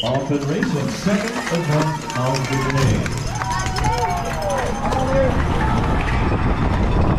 Alton Racing, second event of the. So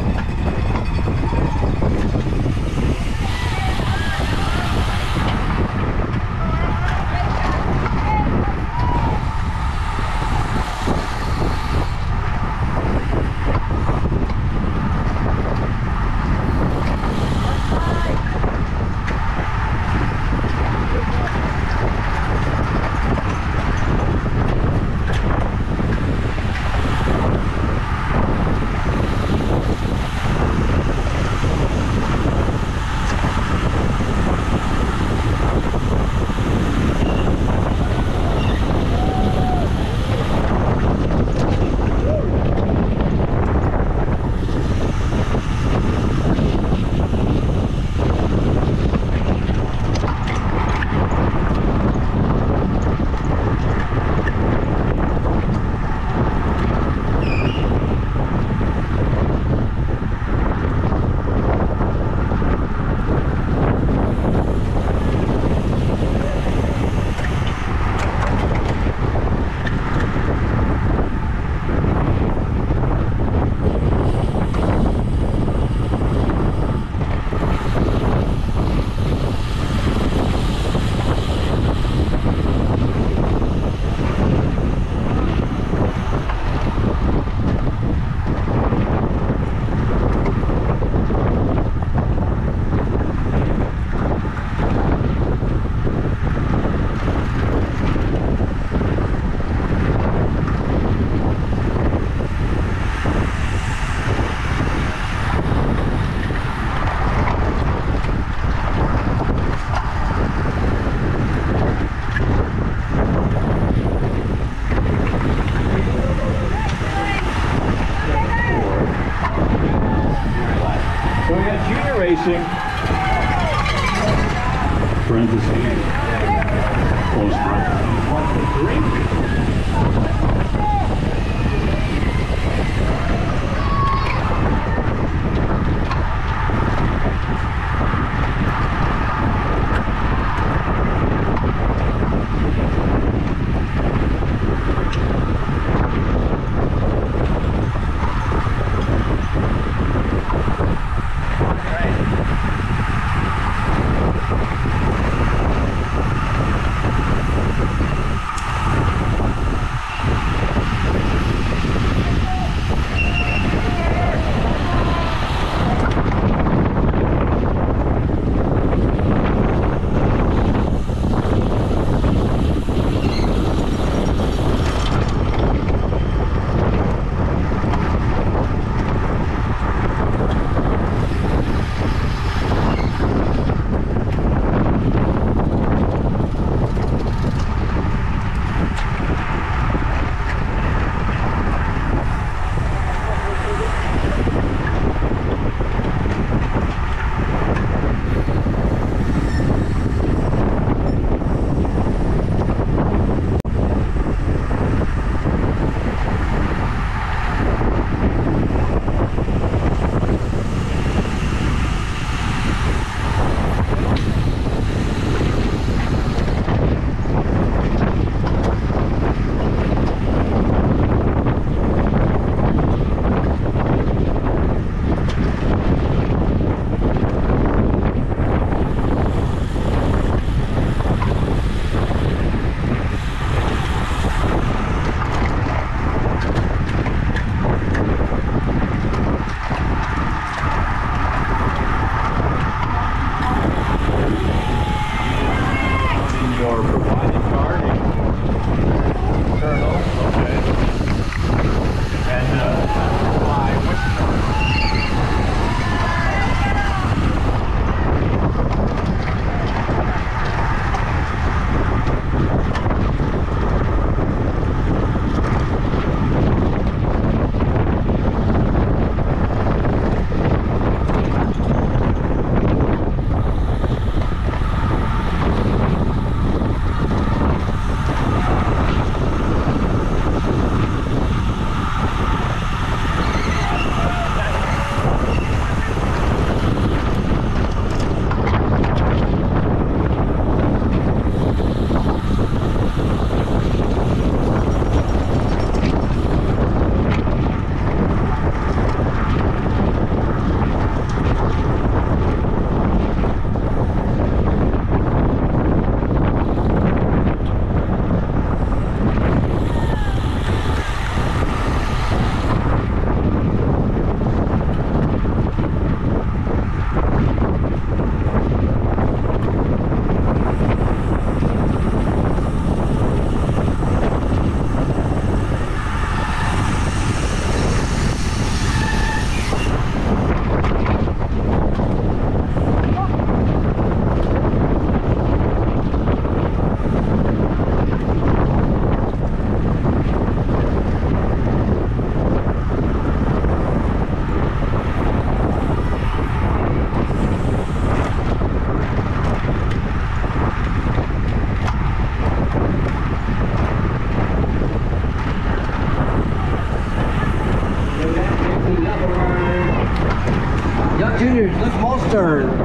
Eastern.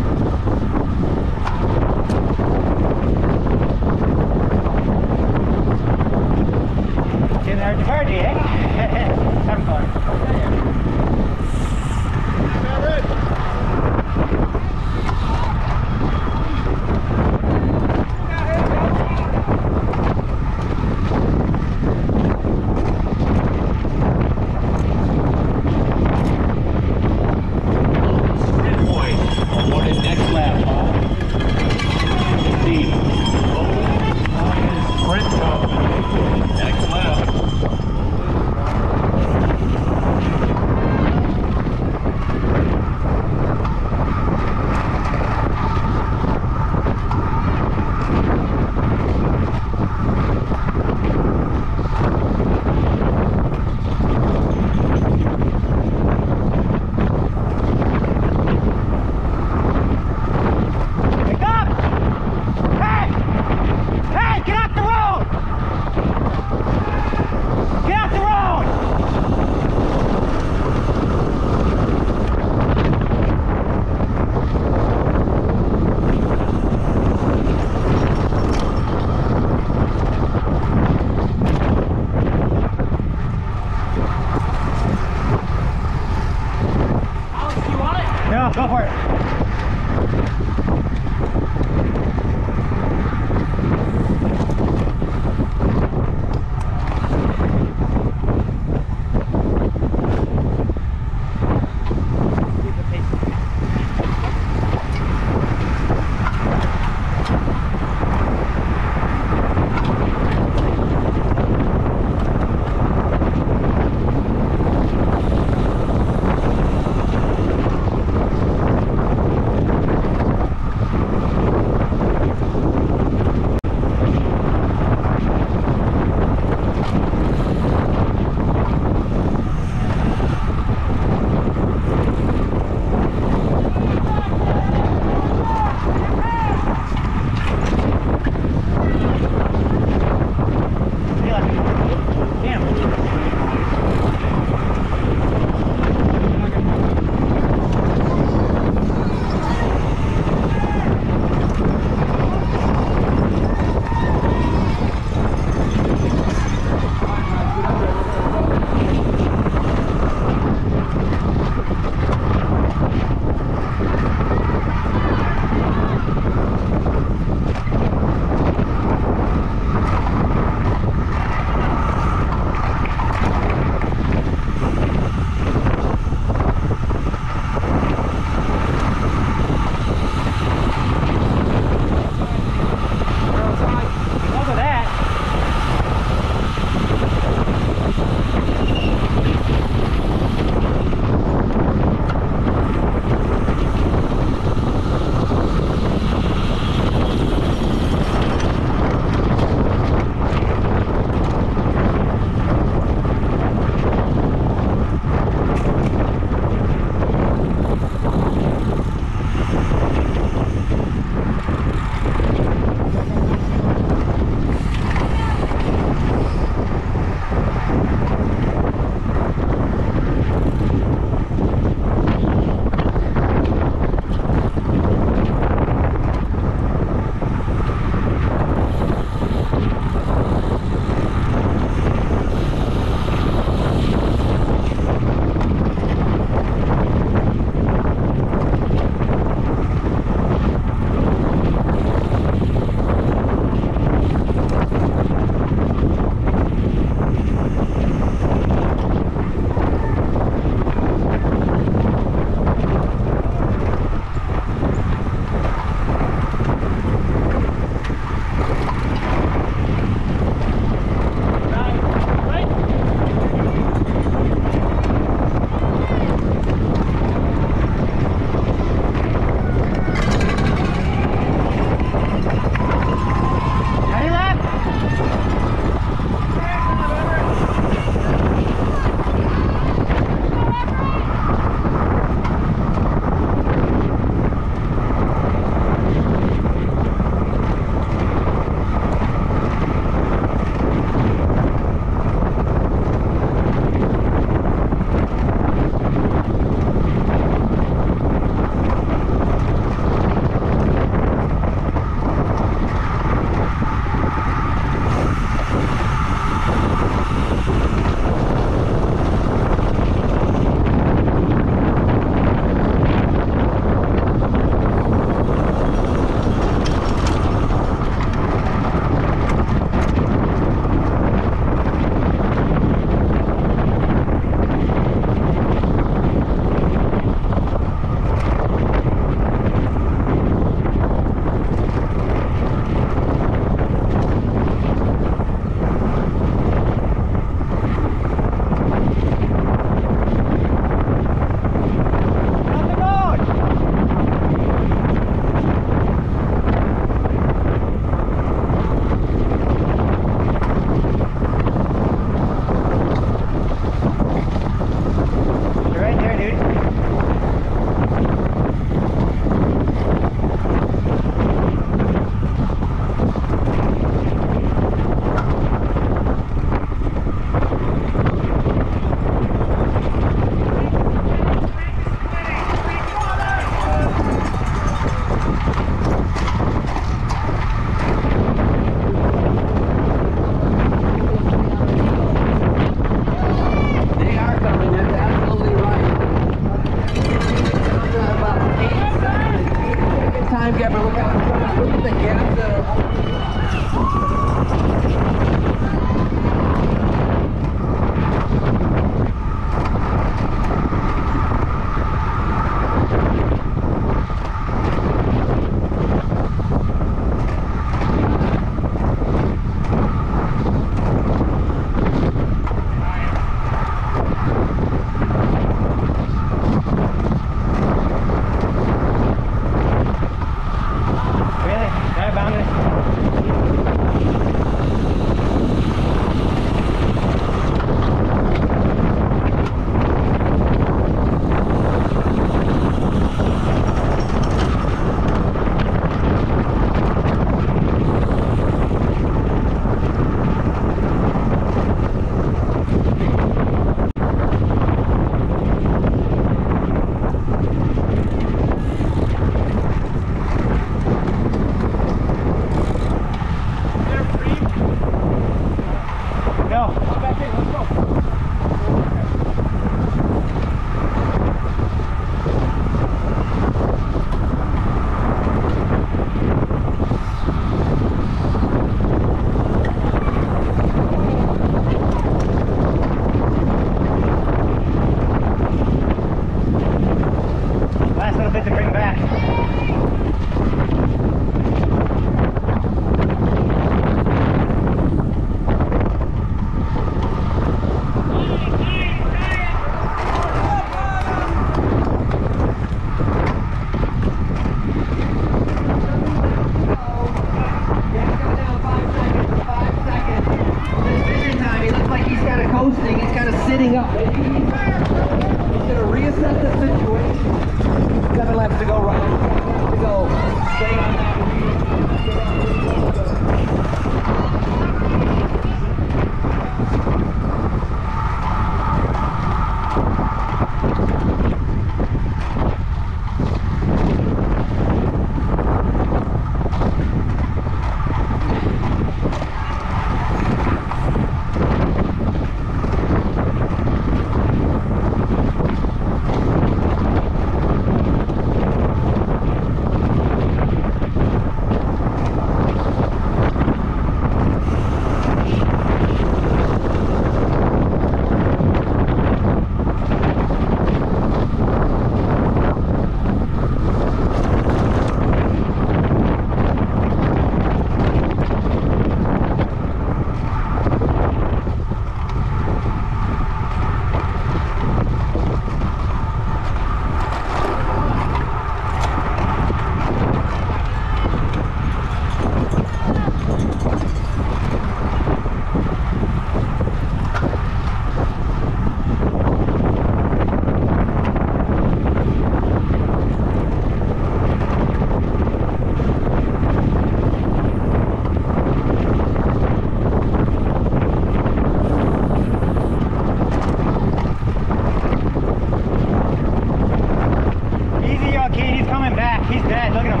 coming back. He's dead. Look at him.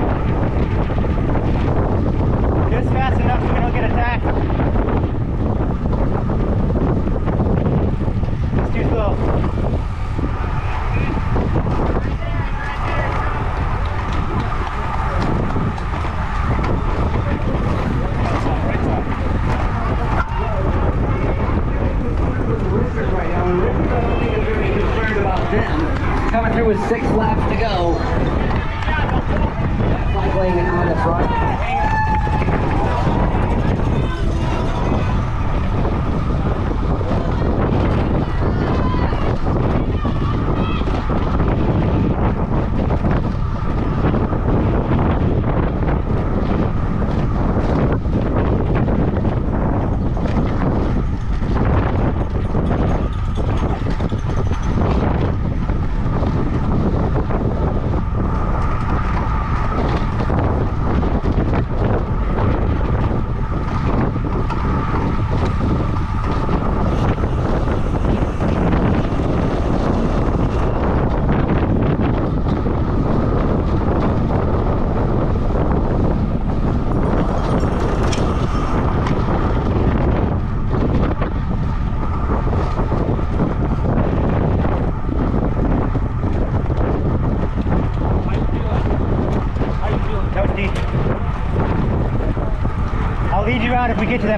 Just fast enough so we don't get attacked.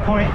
Point.